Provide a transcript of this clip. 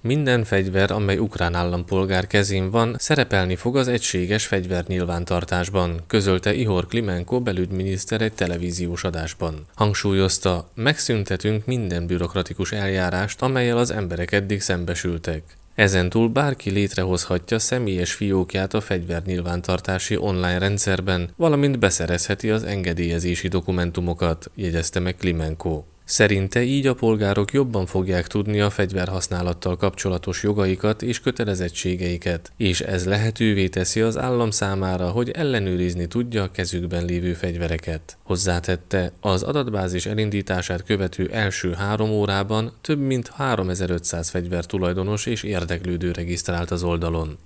Minden fegyver, amely ukrán állampolgár kezén van, szerepelni fog az egységes fegyvernyilvántartásban, közölte Ihor Klimenko belügyminiszter egy televíziós adásban. Hangsúlyozta, megszüntetünk minden bürokratikus eljárást, amelyel az emberek eddig szembesültek. Ezentúl bárki létrehozhatja személyes fiókját a fegyvernyilvántartási online rendszerben, valamint beszerezheti az engedélyezési dokumentumokat, jegyezte meg Klimenko. Szerinte így a polgárok jobban fogják tudni a fegyverhasználattal kapcsolatos jogaikat és kötelezettségeiket, és ez lehetővé teszi az állam számára, hogy ellenőrizni tudja a kezükben lévő fegyvereket. Hozzátette, az adatbázis elindítását követő első három órában több mint 3500 fegyver tulajdonos és érdeklődő regisztrált az oldalon.